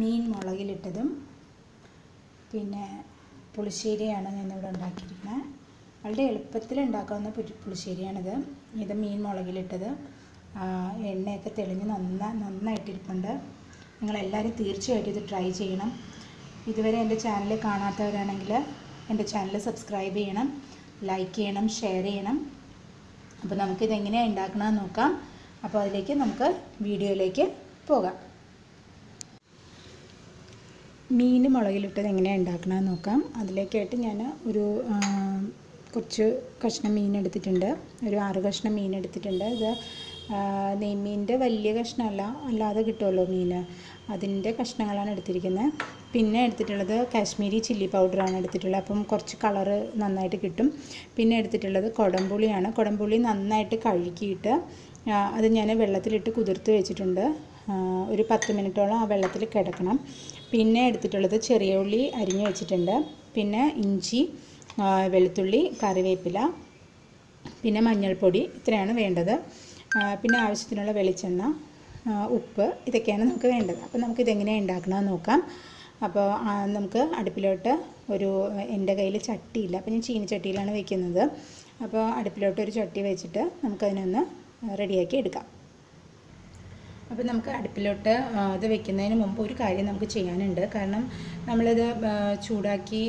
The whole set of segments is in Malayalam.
മീൻ മുളകിലിട്ടതും പിന്നെ പുളിശ്ശേരിയാണ് ഞാനിവിടെ ഉണ്ടാക്കിയിരിക്കുന്നത്. വളരെ എളുപ്പത്തിൽ ഉണ്ടാക്കാവുന്ന പുളിശ്ശേരിയാണിത്. ഇത് മീൻ മുളകിലിട്ടത്. എണ്ണയൊക്കെ തെളിഞ്ഞ് നന്ന നന്നായിട്ടിരിപ്പുണ്ട്. നിങ്ങളെല്ലാവരും തീർച്ചയായിട്ടും ഇത് ട്രൈ ചെയ്യണം. ഇതുവരെ എന്റെ ചാനൽ കാണാത്തവരാണെങ്കിൽ എന്റെ ചാനൽ സബ്സ്ക്രൈബ് ചെയ്യണം ലൈക്ക് ചെയ്യണം ഷെയർ ചെയ്യണം. അപ്പോൾ നമുക്കിതെങ്ങനെയാണ് ഉണ്ടാക്കണമെന്ന് നോക്കാം. അപ്പോൾ അതിലേക്ക് നമുക്ക് വീഡിയോയിലേക്ക് പോകാം. മീൻ മുളകിലിട്ടത് എങ്ങനെയാണ് ഉണ്ടാക്കണമെന്ന് നോക്കാം. അതിലേക്കായിട്ട് ഞാൻ ഒരു കുറച്ച് കഷ്ണം മീൻ എടുത്തിട്ടുണ്ട്. ഒരു ആറ് കഷ്ണം മീൻ എടുത്തിട്ടുണ്ട്. ഇത് നെയ്മീന്റെ വലിയ കഷ്ണമല്ല അല്ലാതെ കിട്ടുമല്ലോ മീൻ അതിന്റെ കഷ്ണങ്ങളാണ് എടുത്തിരിക്കുന്നത്. പിന്നെ എടുത്തിട്ടുള്ളത് കാശ്മീരി ചില്ലി പൗഡറാണ് എടുത്തിട്ടുള്ളത്. അപ്പം കുറച്ച് കളറ് നന്നായിട്ട് കിട്ടും. പിന്നെ എടുത്തിട്ടുള്ളത് കുടംപുളിയാണ്. കുടംപുളി നന്നായിട്ട് കഴുകിയിട്ട് അത് ഞാൻ വെള്ളത്തിലിട്ട് കുതിർത്ത് വെച്ചിട്ടുണ്ട്. ഒരു പത്ത് മിനിറ്റോളം ആ വെള്ളത്തിൽ കിടക്കണം. പിന്നെ എടുത്തിട്ടുള്ളത് ചെറിയ ഉള്ളി അരിഞ്ഞു വെച്ചിട്ടുണ്ട്. പിന്നെ ഇഞ്ചി വെളുത്തുള്ളി കറിവേപ്പില പിന്നെ മഞ്ഞൾപ്പൊടി ഇത്രയാണ് വേണ്ടത്. പിന്നെ ആവശ്യത്തിനുള്ള വെളിച്ചെണ്ണ ഉപ്പ് ഇതൊക്കെയാണ് നമുക്ക് വേണ്ടത്. അപ്പോൾ നമുക്ക് എങ്ങനെയാണ് ഉണ്ടാക്കണമെന്ന് നോക്കാം. അപ്പോൾ നമുക്ക് അടുപ്പിലോട്ട് ഒരു എന്റെ കയ്യിൽ ചട്ടിയില്ല. അപ്പോൾ ഞാൻ ചീനിച്ചട്ടിയിലാണ് വെക്കുന്നത്. അപ്പോൾ അടുപ്പിലോട്ട് ഒരു ചട്ടി വെച്ചിട്ട് നമുക്കതിനൊന്ന് റെഡിയാക്കി എടുക്കാം. അപ്പോൾ നമുക്ക് അടുപ്പിലോട്ട് ഇത് വെക്കുന്നതിന് മുമ്പ് ഒരു കാര്യം നമുക്ക് ചെയ്യാനുണ്ട്. കാരണം നമ്മളിത് ചൂടാക്കി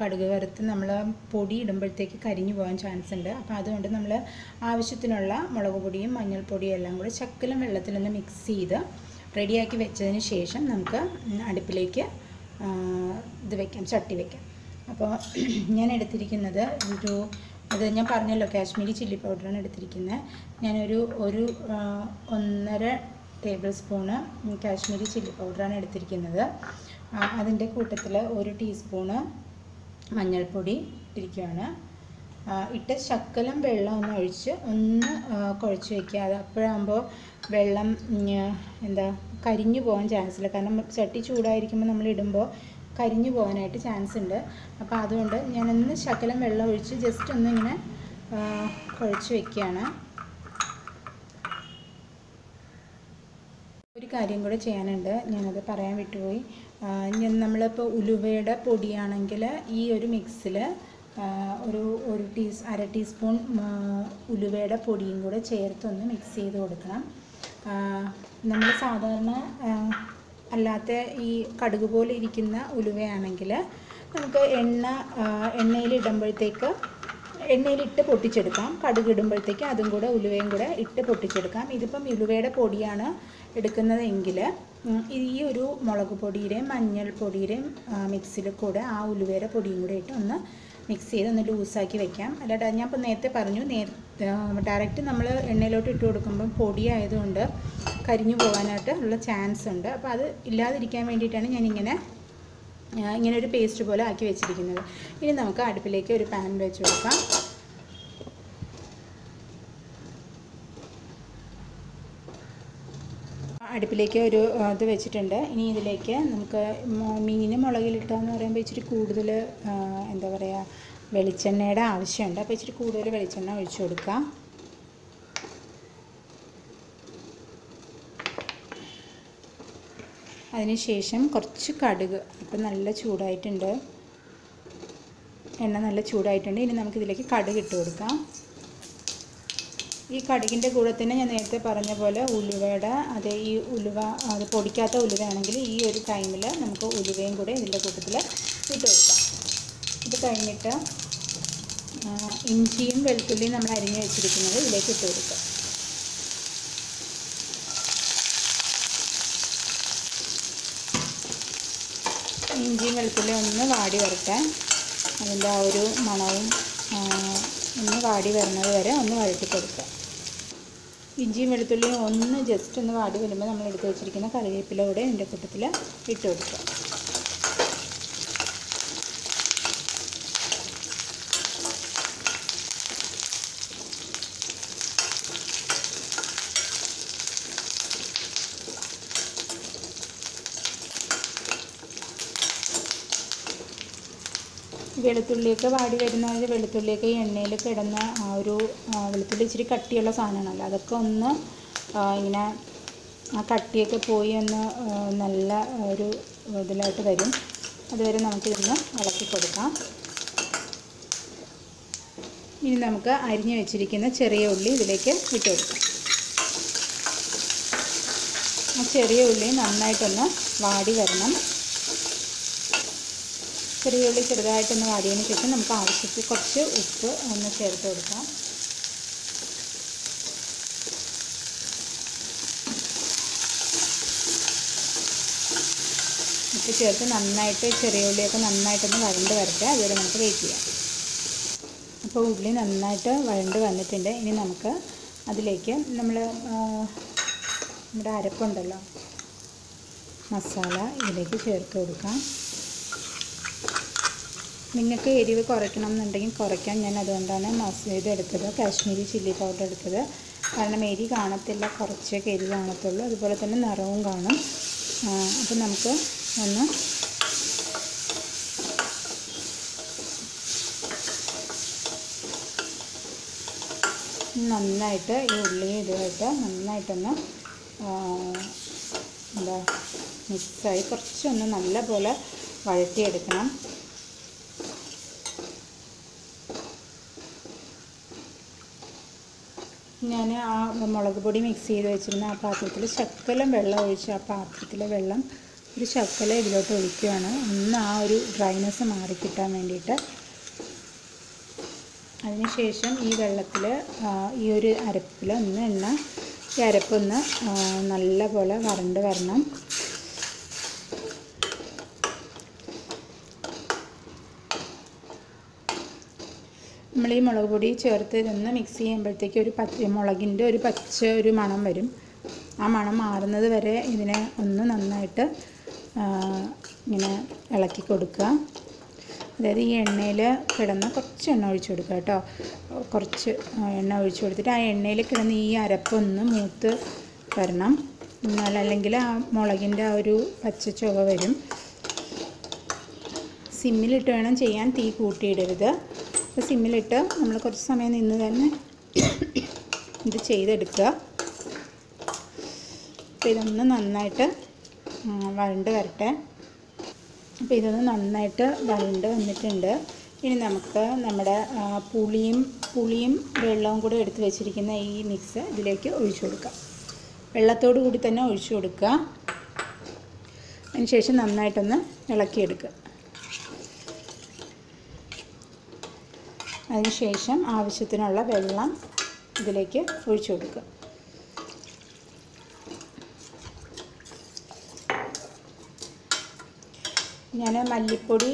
കടുക് വറുത്ത് നമ്മൾ പൊടി ഇടുമ്പോഴത്തേക്ക് കരിഞ്ഞു പോകാൻ ചാൻസ് ഉണ്ട്. അപ്പോൾ അതുകൊണ്ട് നമ്മൾ ആവശ്യത്തിനുള്ള മുളക് പൊടിയും മഞ്ഞൾപ്പൊടിയും എല്ലാം കൂടി ശക്കലം വെള്ളത്തിലൊന്ന് മിക്സ് ചെയ്ത് റെഡിയാക്കി വെച്ചതിന് ശേഷം നമുക്ക് അടുപ്പിലേക്ക് ഇത് വെക്കാം ചട്ടി വെക്കാം. അപ്പോൾ ഞാൻ എടുത്തിരിക്കുന്നത് ഒരു അത് ഞാൻ പറഞ്ഞല്ലോ കാശ്മീരി ചില്ലി പൗഡറാണ് എടുത്തിരിക്കുന്നത് ഞാനൊരു ഒരു ഒന്നര ടേബിൾ സ്പൂണ് കാശ്മീരി ചില്ലി പൗഡറാണ് എടുത്തിരിക്കുന്നത്. അതിന്റെ കൂട്ടത്തിൽ ഒരു ടീസ്പൂണ് മഞ്ഞൾപ്പൊടി ഇട്ടിരിക്കുകയാണ്. ഇട്ട് ശക്കലം വെള്ളം ഒന്ന് ഒഴിച്ച് ഒന്ന് കുഴച്ച് വയ്ക്കുക. അത് അപ്പോഴാകുമ്പോൾ വെള്ളം എന്താ കരിഞ്ഞു പോകാൻ ചാൻസ് ഇല്ല. കാരണം ചട്ടി ചൂടായിരിക്കുമ്പോൾ നമ്മൾ ഇടുമ്പോൾ കരിഞ്ഞു പോകാനായിട്ട് ചാൻസ് ഉണ്ട്. അപ്പോൾ അതുകൊണ്ട് ഞാനൊന്ന് ശക്കലം വെള്ളം ഒഴിച്ച് ജസ്റ്റ് ഒന്ന് ഇങ്ങനെ കുഴച്ച് വെക്കുകയാണ് ഒരു കാര്യം കൂടെ ചെയ്യാനുണ്ട്. ഞാനത് പറയാൻ വിട്ടുപോയി. നമ്മളിപ്പോൾ ഉലുവയുടെ പൊടിയാണെങ്കിൽ ഈ ഒരു മിക്സിൽ ഒരു ഒരു ടീസ് അര ടീസ്പൂൺ ഉലുവയുടെ പൊടിയും കൂടെ ചേർത്തൊന്ന് മിക്സ് ചെയ്ത് കൊടുക്കണം. നമ്മൾ സാധാരണ അല്ലാത്ത ഈ കടുക് പോലെ ഇരിക്കുന്ന ഉലുവയാണെങ്കിൽ നമുക്ക് എണ്ണ എണ്ണയിലിടുമ്പോഴത്തേക്ക് എണ്ണയിലിട്ട് പൊട്ടിച്ചെടുക്കാം. കടുക് ഇടുമ്പോഴത്തേക്ക് അതും കൂടെ ഉലുവയും കൂടെ ഇട്ട് പൊട്ടിച്ചെടുക്കാം. ഇതിപ്പം ഉലുവയുടെ പൊടിയാണ് എടുക്കുന്നതെങ്കിൽ ഈ ഒരു മുളക് പൊടിയുടെയും മഞ്ഞൾപ്പൊടിയുടെയും മിക്സിൽ കൂടെ ആ ഉലുവയുടെ പൊടിയും കൂടെ ഇട്ട് ഒന്ന് മിക്സ് ചെയ്ത് ഒന്ന് ലൂസാക്കി വെക്കാം. അല്ലാതെ ഞാൻ ഇപ്പോൾ നേരത്തെ പറഞ്ഞു നേര ഡയറക്റ്റ് നമ്മൾ എണ്ണയിലോട്ട് ഇട്ട് കൊടുക്കുമ്പം പൊടിയായതുകൊണ്ട് കരിഞ്ഞു പോകാനായിട്ട് ഉള്ള ചാൻസ് ഉണ്ട്. അപ്പോൾ അത് ഇല്ലാതിരിക്കാൻ വേണ്ടിയിട്ടാണ് ഞാനിങ്ങനെ ഇങ്ങനെ ഒരു പേസ്റ്റ് പോലെ ആക്കി വെച്ചിരിക്കുന്നത്. ഇനി നമുക്ക് അടുപ്പിലേക്ക് ഒരു പാൻ വെച്ച് കൊടുക്കാം. അടുപ്പിലേക്ക് ഒരു ഇത് വെച്ചിട്ടുണ്ട്. ഇനി ഇതിലേക്ക് നമുക്ക് മീൻ മുളകിലിട്ടാന്ന് പറയുമ്പോൾ ഇച്ചിരി കൂടുതൽ എന്താ പറയുക വെളിച്ചെണ്ണയുടെ ആവശ്യമുണ്ട്. അപ്പോൾ ഇച്ചിരി കൂടുതൽ വെളിച്ചെണ്ണ ഒഴിച്ചു കൊടുക്കാം. അതിനുശേഷം കുറച്ച് കടുക് ഇപ്പം നല്ല ചൂടായിട്ടുണ്ട്. എണ്ണ നല്ല ചൂടായിട്ടുണ്ട്. ഇനി നമുക്കിതിലേക്ക് കടുക് ഇട്ട് കൊടുക്കാം. ഈ കടുകിന്റെ കൂടെ തന്നെ ഞാൻ നേരത്തെ പറഞ്ഞ പോലെ ഉലുവയുടെ അതേ ഈ ഉലുവ അത് പൊടിക്കാത്ത ഉലുവയാണെങ്കിൽ ഈ ഒരു ടൈമിൽ നമുക്ക് ഉലുവയും കൂടെ ഇതിന്റെ കൂട്ടത്തിൽ ഇട്ട് കൊടുക്കാം. ഇത് കഴിഞ്ഞിട്ട് ഇഞ്ചിയും വെളുത്തുള്ളിയും നമ്മൾ അരിഞ്ഞ് വെച്ചിരിക്കുന്നത് ഇതിലേക്ക് ഇട്ട് കൊടുക്കാം. ഇഞ്ചിയും വെളുത്തുള്ളിയും ഒന്ന് വാടി വരട്ടെ. അതിന്റെ ആ ഒരു മണവും ഒന്ന് വാടി വരുന്നത് വരെ ഒന്ന് വഴറ്റി കൊടുക്കുക ഇഞ്ചിയും വെളുത്തുള്ളിയും ഒന്ന് ജസ്റ്റ് ഒന്ന് വാടി വരുമ്പോൾ നമ്മൾ എടുത്ത് വെച്ചിരിക്കുന്ന കറിവേപ്പില കൂടെ ഇതിന്റെ കൂട്ടത്തിൽ ഇട്ട് കൊടുക്കുക. വെളുത്തുള്ളിയൊക്കെ വാടി വരുന്ന വെളുത്തുള്ളിയൊക്കെ ഈ എണ്ണയിൽ കിടന്ന ആ ഒരു വെളുത്തുള്ളി ഇച്ചിരി കട്ടിയുള്ള സാധനമാണല്ലോ. അതൊക്കെ ഒന്ന് ഇങ്ങനെ ആ കട്ടിയൊക്കെ പോയി ഒന്ന് നല്ല ഒരു ഇതിലായിട്ട് വരും. അതുവരെ നമുക്കിതൊന്ന് ഇളക്കി കൊടുക്കാം. ഇനി നമുക്ക് അരിഞ്ഞു വെച്ചിരിക്കുന്ന ചെറിയ ഉള്ളി ഇതിലേക്ക് ഇട്ട് കൊടുക്കാം. ആ ചെറിയ ഉള്ളി നന്നായിട്ടൊന്ന് വാടി വരണം. ചെറിയ ഉള്ളി ചെറുതായിട്ടൊന്ന് വാടിയതിന് ശേഷം നമുക്ക് ആവശ്യത്തിൽ കുറച്ച് ഉപ്പ് ഒന്ന് ചേർത്ത് കൊടുക്കാം. ഉപ്പ് ചേർത്ത് നന്നായിട്ട് ചെറിയ ഉള്ളിയൊക്കെ നന്നായിട്ടൊന്ന് വരണ്ട് വരട്ടെ. അതുവരെ നമുക്ക് വെയിറ്റ് ചെയ്യാം. അപ്പോൾ ഉള്ളി നന്നായിട്ട് വഴണ്ട് വന്നിട്ടുണ്ട്. ഇനി നമുക്ക് അതിലേക്ക് നമ്മൾ നമ്മുടെ അരപ്പുണ്ടല്ലോ മസാല ഇതിലേക്ക് ചേർത്ത് കൊടുക്കാം. നിങ്ങൾക്ക് എരിവ് കുറയ്ക്കണം എന്നുണ്ടെങ്കിൽ കുറയ്ക്കാൻ ഞാൻ അതുകൊണ്ടാണ് മസ ഇത് എടുത്തത്. കാശ്മീരി ചില്ലി പൗഡർ എടുത്തത്. കാരണം എരി കാണത്തില്ല. കുറച്ചൊക്കെ എരി കാണത്തുള്ളൂ. അതുപോലെ തന്നെ നിറവും കാണും. അപ്പോൾ നമുക്ക് ഒന്ന് നന്നായിട്ട് ഈ ഉള്ളി ഇതുമായിട്ട് നന്നായിട്ടൊന്ന് എന്താ മിക്സായി കുറച്ചൊന്ന് നല്ല പോലെ വഴറ്റിയെടുക്കണം. ഞാൻ ആ മുളക് പൊടി മിക്സ് ചെയ്ത് വെച്ചിരുന്ന ആ പാത്രത്തിൽ ശക്കലം വെള്ളം ഒഴിച്ച് ആ പാത്രത്തിലെ വെള്ളം ഒരു ശക്കല ഇതിലോട്ട് ഒഴിക്കുകയാണ്. ഒന്ന് ആ ഒരു ഡ്രൈനെസ് മാറിക്കിട്ടാൻ വേണ്ടിയിട്ട്. അതിനുശേഷം ഈ വെള്ളത്തിൽ ഈ ഒരു അരപ്പിൽ ഒന്ന് എണ്ണ ഈ അരപ്പൊന്ന് നല്ല പോലെ വരണ്ട് വരണം. നമ്മൾ ഈ മുളക് പൊടി ചേർത്ത് നിന്ന് മിക്സ് ചെയ്യുമ്പോഴത്തേക്ക് ഒരു പച്ച മുളകിന്റെ ഒരു പച്ച ഒരു മണം വരും. ആ മണം മാറുന്നത് വരെ ഇതിനെ ഒന്ന് നന്നായിട്ട് ഇങ്ങനെ ഇളക്കി കൊടുക്കുക. അതായത് ഈ എണ്ണയിൽ കിടന്ന് കുറച്ച് എണ്ണ ഒഴിച്ചു കൊടുക്കുക കേട്ടോ. കുറച്ച് എണ്ണ ഒഴിച്ചു കൊടുത്തിട്ട് ആ എണ്ണയിൽ കിടന്ന് ഈ അരപ്പൊന്ന് മൂത്ത് വരണം. എന്നാൽ അല്ലെങ്കിൽ ആ മുളകിന്റെ ആ ഒരു പച്ച ചുവ വരും. സിമ്മിലിട്ട് വേണം ചെയ്യാൻ തീ കൂട്ടിയിടരുത്. അപ്പോൾ സിമ്മിലിട്ട് നമ്മൾ കുറച്ച് സമയം നിന്ന് തന്നെ ഇത് ചെയ്തെടുക്കുക. അപ്പോൾ ഇതൊന്ന് നന്നായിട്ട് വഴണ്ട് വരട്ടെ. അപ്പോൾ ഇതൊന്ന് നന്നായിട്ട് വഴണ്ട് വന്നിട്ടുണ്ട്. ഇനി നമുക്ക് നമ്മുടെ പുളിയും പുളിയും വെള്ളവും കൂടെ എടുത്ത് വെച്ചിരിക്കുന്ന ഈ മിക്സ് ഇതിലേക്ക് ഒഴിച്ചു കൊടുക്കാം. വെള്ളത്തോടു കൂടി തന്നെ ഒഴിച്ചു കൊടുക്കുക. അതിനുശേഷം നന്നായിട്ടൊന്ന് ഇളക്കിയെടുക്കുക. അതിനുശേഷം ആവശ്യത്തിനുള്ള വെള്ളം ഇതിലേക്ക് ഒഴിച്ചു കൊടുക്കുക. ഞാൻ മല്ലിപ്പൊടി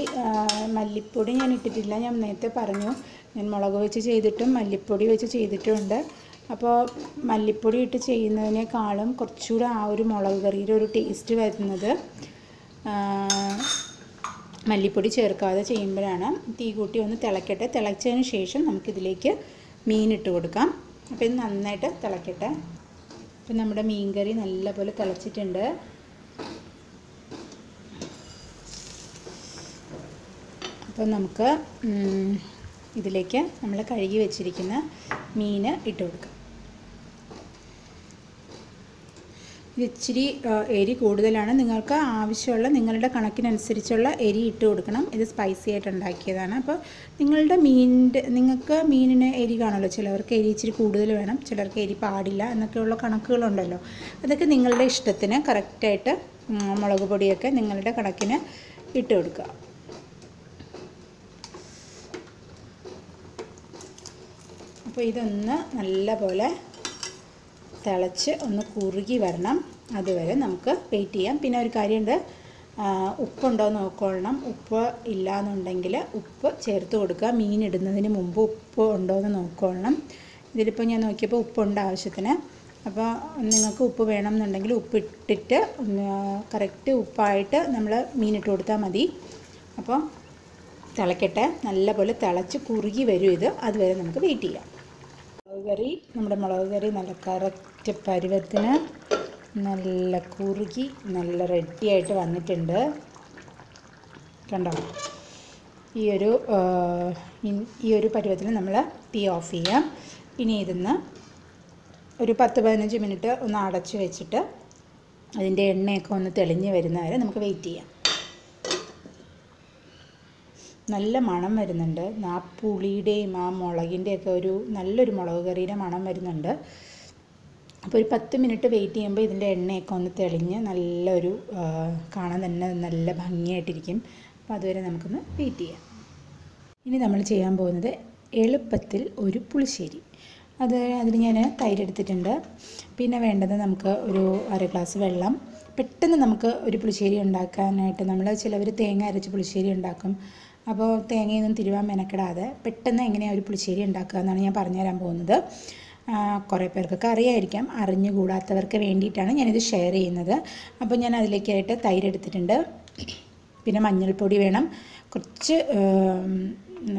മല്ലിപ്പൊടി ഞാൻ ഇട്ടിട്ടില്ല. ഞാൻ നേരത്തെ പറഞ്ഞു ഞാൻ മുളക് വെച്ച് ചെയ്തിട്ടും മല്ലിപ്പൊടി വെച്ച് ചെയ്തിട്ടുമുണ്ട് അപ്പോൾ മല്ലിപ്പൊടി ഇട്ട് ചെയ്യുന്നതിനേക്കാളും കുറച്ചുകൂടെ ആ ഒരു മുളക് കറിയുടെ ഒരു ടേസ്റ്റ് വരുന്നത് മല്ലിപ്പൊടി ചേർക്കാതെ ചെയ്യുമ്പോഴാണ് തീ കൂട്ടി ഒന്ന് തിളക്കട്ടെ. തിളച്ചതിന് ശേഷം നമുക്കിതിലേക്ക് മീനിട്ട് കൊടുക്കാം. അപ്പോൾ ഇത് നന്നായിട്ട് തിളക്കട്ടെ. അപ്പം നമ്മുടെ മീൻ കറി നല്ലപോലെ തിളച്ചിട്ടുണ്ട്. അപ്പോൾ നമുക്ക് ഇതിലേക്ക് നമ്മൾ കഴുകി വെച്ചിരിക്കുന്ന മീൻ ഇട്ട് കൊടുക്കാം. ഇച്ചിരി എരി കൂടുതലാണ്. നിങ്ങൾക്ക് ആവശ്യമുള്ള നിങ്ങളുടെ കണക്കിനനുസരിച്ചുള്ള എരി ഇട്ട് കൊടുക്കണം. ഇത് സ്പൈസി ആയിട്ട് ഉണ്ടാക്കിയതാണ്. അപ്പോൾ നിങ്ങളുടെ മീനിന്റെ നിങ്ങൾക്ക് മീനിന് എരി കാണുമല്ലോ? ചിലവർക്ക് എരി ഇച്ചിരി കൂടുതൽ വേണം. ചിലർക്ക് എരി പാടില്ല എന്നൊക്കെയുള്ള കണക്കുകളുണ്ടല്ലോ. അതൊക്കെ നിങ്ങളുടെ ഇഷ്ടത്തിന് കറക്റ്റായിട്ട് മുളക് പൊടിയൊക്കെ നിങ്ങളുടെ കണക്കിന് ഇട്ട് കൊടുക്കുക. അപ്പോൾ ഇതൊന്ന് നല്ലപോലെ തിളച്ച് ഒന്ന് കുറുകി വരണം. അതുവരെ നമുക്ക് വെയിറ്റ് ചെയ്യാം. പിന്നെ ഒരു കാര്യമുണ്ട്. ഉപ്പുണ്ടോ എന്ന് നോക്കണം ഉപ്പ് ഇല്ല എന്നുണ്ടെങ്കിൽ ഉപ്പ് ചേർത്ത് കൊടുക്കുക. മീൻ ഇടുന്നതിന് മുമ്പ് ഉപ്പ് ഉണ്ടോ എന്ന് നോക്കണം ഇതിലിപ്പോൾ ഞാൻ നോക്കിയപ്പോൾ ഉപ്പുണ്ട് ആവശ്യത്തിന്. അപ്പോൾ നിങ്ങൾക്ക് ഉപ്പ് വേണം എന്നുണ്ടെങ്കിൽ ഉപ്പ് ഇട്ടിട്ട് കറക്റ്റ് ഉപ്പായിട്ട് നമ്മൾ മീൻ ഇട്ട് കൊടുത്താൽ മതി. അപ്പോൾ തിളക്കട്ടെ. നല്ലപോലെ തിളച്ച് കുറുകി വരും ഇത്. അതുവരെ നമുക്ക് വെയിറ്റ് ചെയ്യാം. മുളക് കറി നമ്മുടെ മുളക് കറി നല്ല കറക്റ്റ് പരുവത്തിന് നല്ല കുറുകി നല്ല റെഡിയായിട്ട് വന്നിട്ടുണ്ട്. കണ്ടോ? ഈ ഒരു ഈ ഒരു പരുവത്തിന് നമ്മൾ തീ ഓഫ് ചെയ്യാം. ഇനി ഇതിന്ന് ഒരു പത്ത് പതിനഞ്ച് മിനിറ്റ് ഒന്ന് അടച്ച് വെച്ചിട്ട് അതിന്റെ എണ്ണയൊക്കെ ഒന്ന് തെളിഞ്ഞ് വരുന്ന വരെ നമുക്ക് വെയിറ്റ് ചെയ്യാം. നല്ല മണം വരുന്നുണ്ട്. ആ പുളിയുടെയും ആ മുളകിന്റെയൊക്കെ ഒരു നല്ലൊരു മുളക് കറിയുടെ മണം വരുന്നുണ്ട്. അപ്പോൾ ഒരു പത്ത് മിനിറ്റ് വെയിറ്റ് ചെയ്യുമ്പോൾ ഇതിന്റെ എണ്ണയൊക്കെ ഒന്ന് തെളിഞ്ഞ് നല്ലൊരു കാണാൻ തന്നെ നല്ല ഭംഗിയായിട്ടിരിക്കും. അപ്പോൾ അതുവരെ നമുക്കൊന്ന് വെയിറ്റ് ചെയ്യാം. ഇനി നമ്മൾ ചെയ്യാൻ പോകുന്നത് എളുപ്പത്തിൽ ഒരു പുളിശ്ശേരി. അത് അതിന് ഞാൻ തൈരെടുത്തിട്ടുണ്ട് പിന്നെ വേണ്ടത് നമുക്ക് ഒരു അര ഗ്ലാസ് വെള്ളം. പെട്ടെന്ന് നമുക്ക് ഒരു പുളിശ്ശേരി ഉണ്ടാക്കാനായിട്ട് നമ്മൾ ചിലവർ തേങ്ങ അരച്ച് പുളിശ്ശേരി ഉണ്ടാക്കും. അപ്പോൾ തേങ്ങയൊന്നും തിരുവാൻ മെനക്കെടാതെ പെട്ടെന്ന് എങ്ങനെയാണ് ഒരു പുളിശ്ശേരി ഉണ്ടാക്കുക എന്നാണ് ഞാൻ പറഞ്ഞുതരാൻ പോകുന്നത്. കുറേ പേർക്കൊക്കെ അറിയായിരിക്കാം. അറിഞ്ഞുകൂടാത്തവർക്ക് വേണ്ടിയിട്ടാണ് ഞാനിത് ഷെയർ ചെയ്യുന്നത്. അപ്പോൾ ഞാൻ അതിലേക്കായിട്ട് തൈര് എടുത്തിട്ടുണ്ട്. പിന്നെ മഞ്ഞൾപ്പൊടി വേണം. കുറച്ച്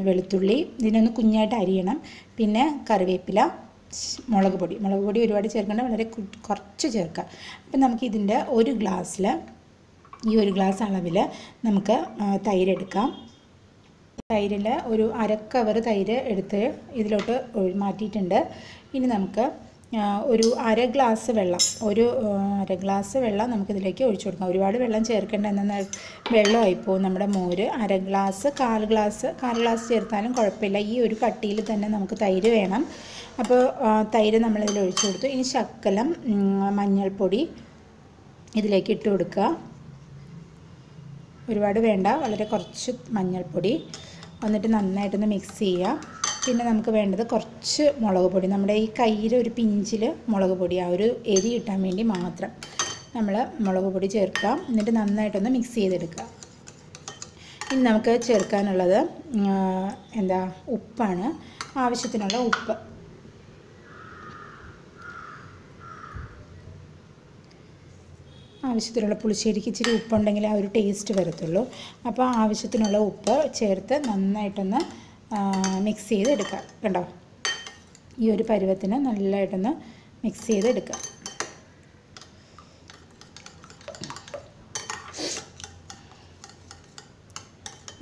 വെളുത്തുള്ളി. ഇതിനൊന്ന് കുഞ്ഞായിട്ട് അരിയണം. പിന്നെ കറിവേപ്പില മുളക് പൊടി. മുളക് പൊടി ഒരുപാട് ചേർക്കേണ്ട വളരെ കുറച്ച് ചേർക്കുക. അപ്പം നമുക്ക് ഇതിന്റെ ഒരു ഗ്ലാസ്സിൽ ഈ ഒരു ഗ്ലാസ് അളവിൽ നമുക്ക് തൈര് എടുക്കാം. തൈരിൽ ഒരു അര കവർ തൈര് എടുത്ത് ഇതിലോട്ട് മാറ്റിയിട്ടുണ്ട്. ഇനി നമുക്ക് ഒരു അര ഗ്ലാസ് വെള്ളം ഒരു അര ഗ്ലാസ് വെള്ളം നമുക്കിതിലേക്ക് ഒഴിച്ചു കൊടുക്കാം. ഒരുപാട് വെള്ളം ചേർക്കേണ്ട എന്നാൽ പോകും നമ്മുടെ മോര്. അര ഗ്ലാസ് കാൽ ഗ്ലാസ് കാൽ ഗ്ലാസ് ചേർത്താലും കുഴപ്പമില്ല. ഈ ഒരു കട്ടിയിൽ തന്നെ നമുക്ക് തൈര് വേണം. അപ്പോൾ തൈര് നമ്മളിതിൽ ഒഴിച്ചു കൊടുത്തു. ഇനി ശക്കലം മഞ്ഞൾപ്പൊടി ഇതിലേക്ക് ഇട്ട് കൊടുക്കുക. ഒരുപാട് വേണ്ട വളരെ കുറച്ച് മഞ്ഞൾപ്പൊടി. എന്നിട്ട് നന്നായിട്ടൊന്ന് മിക്സ് ചെയ്യുക പിന്നെ നമുക്ക് വേണ്ടത് കുറച്ച് മുളക് പൊടി. നമ്മുടെ ഈ കയ്യിൽ ഒരു പിഞ്ചിൽ മുളക് പൊടി ആ ഒരു എരി കിട്ടാൻ വേണ്ടി മാത്രം നമ്മൾ മുളക് പൊടി ചേർക്കുക. എന്നിട്ട് നന്നായിട്ടൊന്ന് മിക്സ് ചെയ്തെടുക്കുക. ഇനി നമുക്ക് ചേർക്കാനുള്ളത് എന്താ ഉപ്പാണ്. ആവശ്യത്തിനുള്ള ഉപ്പ്. ആവശ്യത്തിനുള്ള പുളിശ്ശേരിക്ക് ഇച്ചിരി ഉപ്പുണ്ടെങ്കിൽ ആ ഒരു ടേസ്റ്റ് വരത്തുള്ളൂ. അപ്പോൾ ആവശ്യത്തിനുള്ള ഉപ്പ് ചേർത്ത് നന്നായിട്ടൊന്ന് മിക്സ് ചെയ്ത് എടുക്കുക കണ്ടോ? ഈ ഒരു പരുവത്തിന് നല്ലതായിട്ടൊന്ന് മിക്സ് ചെയ്ത് എടുക്കുക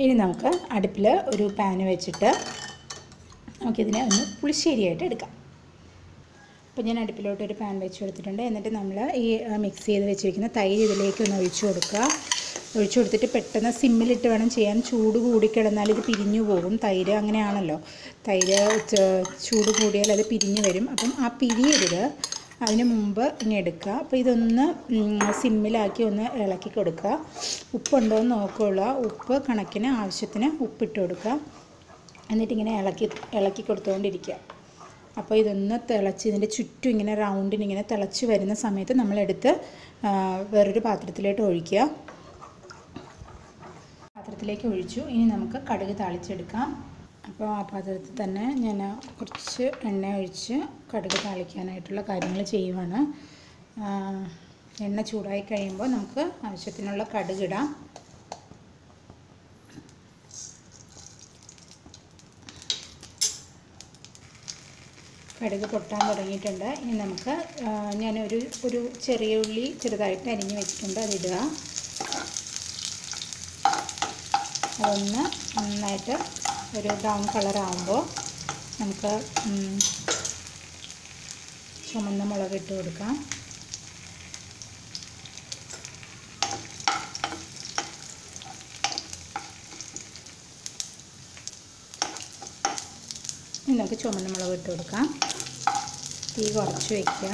ഇനി നമുക്ക് അടുപ്പിൽ ഒരു പാന് വെച്ചിട്ട് നമുക്കിതിനെ ഒന്ന് പുളിശ്ശേരിയായിട്ട് എടുക്കാം. അപ്പോൾ ഞാൻ അടുപ്പിലോട്ട് ഒരു പാൻ വെച്ച് കൊടുത്തിട്ടുണ്ട്. എന്നിട്ട് നമ്മൾ ഈ മിക്സ് ചെയ്ത് വെച്ചിരിക്കുന്ന തൈര് ഇതിലേക്ക് ഒന്ന് ഒഴിച്ചു കൊടുക്കുക. ഒഴിച്ചു കൊടുത്തിട്ട് പെട്ടെന്ന് സിമ്മിലിട്ട് വേണം ചെയ്യാൻ. ചൂട് കൂടിക്കിടന്നാൽ ഇത് പിരിഞ്ഞു പോകും. തൈര് അങ്ങനെയാണല്ലോ. തൈര് ചൂട് കൂടിയാൽ അത് പിരിഞ്ഞു വരും. അപ്പം ആ പിരിയരുത്. അതിന് മുമ്പ് ഇങ്ങനെ എടുക്കുക. അപ്പോൾ ഇതൊന്ന് സിമ്മിലാക്കി ഒന്ന് ഇളക്കി കൊടുക്കുക. ഉപ്പുണ്ടോ എന്ന് നോക്കുക ഉപ്പ് കണക്കിന് ആവശ്യത്തിന് ഉപ്പിട്ട് കൊടുക്കുക. എന്നിട്ടിങ്ങനെ ഇളക്കി ഇളക്കി കൊടുത്തുകൊണ്ടിരിക്കുക. അപ്പോൾ ഇതൊന്ന് തിളച്ച് ഇതിന്റെ ചുറ്റും ഇങ്ങനെ റൗണ്ടിന് ഇങ്ങനെ തിളച്ച് വരുന്ന സമയത്ത് നമ്മളെടുത്ത് വേറൊരു പാത്രത്തിലോട്ട് ഒഴിക്കുക. പാത്രത്തിലേക്ക് ഒഴിച്ചു. ഇനി നമുക്ക് കടുക് താളിച്ചെടുക്കാം. അപ്പോൾ ആ പാത്രത്തിൽ തന്നെ ഞാൻ കുറച്ച് എണ്ണ ഒഴിച്ച് കടുക് താളിക്കാനായിട്ടുള്ള കാര്യങ്ങൾ ചെയ്യുവാണ്. എണ്ണ ചൂടായി കഴിയുമ്പോൾ നമുക്ക് ആവശ്യത്തിനുള്ള കടുക് കടുക് പൊട്ടാൻ തുടങ്ങിയിട്ടുണ്ട്. ഇനി നമുക്ക് ഞാനൊരു ഒരു ചെറിയ ഉള്ളി ചെറുതായിട്ട് അരിഞ്ഞ് വെച്ചിട്ടുണ്ട്. അതിടുക. അതൊന്ന് നന്നായിട്ട് ഒരു ബ്രൗൺ കളറാകുമ്പോൾ നമുക്ക് ചുമന്ന മുളക് ഇട്ട് കൊടുക്കാം. നമുക്ക് ചുമന്ന മുളക് ഇട്ട് കൊടുക്കാം. തീ കുറച്ച് വയ്ക്കുക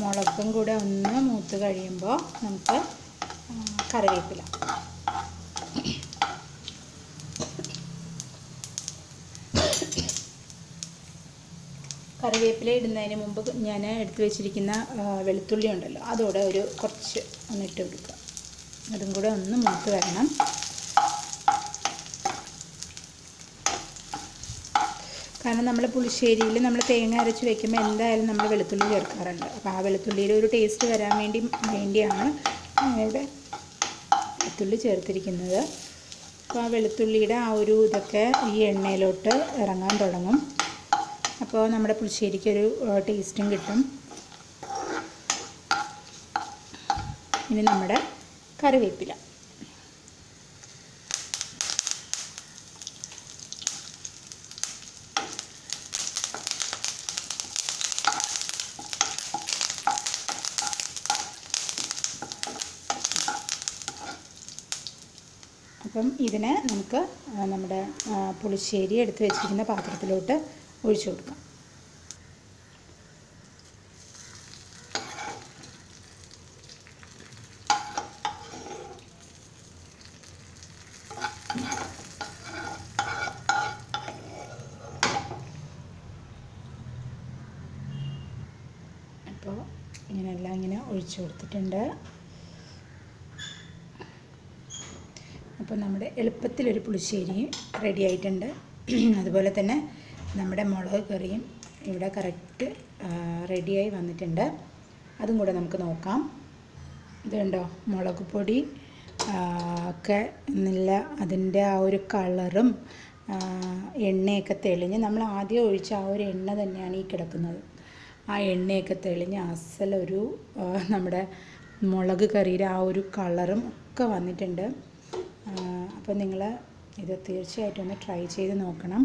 മുളകും കൂടെ ഒന്ന് മൂത്ത് കഴിയുമ്പോൾ നമുക്ക് കറിവേപ്പില. കറിവേപ്പില ഇടുന്നതിന് മുമ്പ് ഞാൻ എടുത്തു വെച്ചിരിക്കുന്ന വെളുത്തുള്ളി ഉണ്ടല്ലോ അതോടെ ഒരു കുറച്ച് ഒന്ന് ഇട്ട് കൊടുക്കുക. അതും കൂടെ ഒന്ന് മൂത്ത് വരണം. കാരണം നമ്മൾ പുളിശ്ശേരിയിൽ നമ്മൾ തേങ്ങ അരച്ച് വെക്കുമ്പോൾ എന്തായാലും നമ്മൾ വെളുത്തുള്ളി ചേർക്കാറുണ്ട്. അപ്പോൾ ആ വെളുത്തുള്ളിയിൽ ഒരു ടേസ്റ്റ് വരാൻ വേണ്ടി വേണ്ടിയാണ് ഇവിടെ വെളുത്തുള്ളി ചേർത്തിരിക്കുന്നത്. അപ്പോൾ ആ വെളുത്തുള്ളിയുടെ ആ ഒരു ഇതൊക്കെ ഈ എണ്ണയിലോട്ട് ഇറങ്ങാൻ തുടങ്ങും. അപ്പോൾ നമ്മുടെ പുളിശ്ശേരിക്ക് ഒരു ടേസ്റ്റും കിട്ടും. ഇനി നമ്മുടെ കറിവേപ്പില. അപ്പം ഇതിനെ നമുക്ക് നമ്മുടെ പുളിശ്ശേരി എടുത്ത് വെച്ചിരിക്കുന്ന പാത്രത്തിലോട്ട് ഒഴിച്ചു കൊടുക്കാം. അപ്പോൾ ഇങ്ങനെയെല്ലാം ഇങ്ങനെ ഒഴിച്ചു കൊടുത്തിട്ടുണ്ട്. അപ്പോൾ നമ്മുടെ എളുപ്പത്തിലൊരു പുളിശ്ശേരിയും റെഡി ആയിട്ടുണ്ട്. അതുപോലെ തന്നെ നമ്മുടെ മുളക് കറിയും ഇവിടെ കറക്റ്റ് റെഡിയായി വന്നിട്ടുണ്ട്. അതും കൂടെ നമുക്ക് നോക്കാം. ഇതുണ്ടോ മുളക് പൊടി ഒക്കെ നല്ല അതിന്റെ ആ ഒരു കളറും എണ്ണയൊക്കെ തെളിഞ്ഞ് നമ്മൾ ആദ്യം ഒഴിച്ച ആ ഒരു എണ്ണ തന്നെയാണ് ഈ കിടക്കുന്നത്. ആ എണ്ണയൊക്കെ തെളിഞ്ഞ് അസലൊരു നമ്മുടെ മുളക് കറിയുടെ ആ ഒരു കളറും ഒക്കെ വന്നിട്ടുണ്ട്. അപ്പോൾ നിങ്ങൾ ഇത് തീർച്ചയായിട്ടും ഒന്ന് ട്രൈ ചെയ്ത് നോക്കണം.